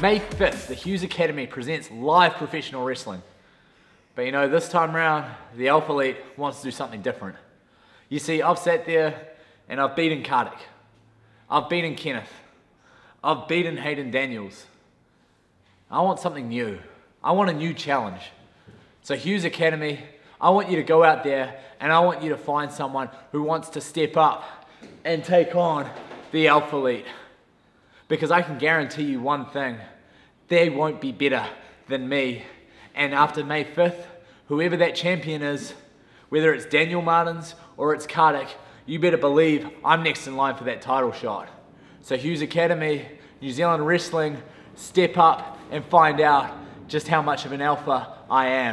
May 5th, the Hughes Academy presents live professional wrestling. But you know, this time around, the Alphalete wants to do something different. You see, I've sat there and I've beaten Kartik. I've beaten Kenneth. I've beaten Hayden Daniels. I want something new. I want a new challenge. So Hughes Academy, I want you to go out there and I want you to find someone who wants to step up and take on the Alphalete. Because I can guarantee you one thing, they won't be better than me. And after May 5th, whoever that champion is, whether it's Daniel Martins or it's Kartik, you better believe I'm next in line for that title shot. So Hughes Academy, New Zealand Wrestling, step up and find out just how much of an alpha I am.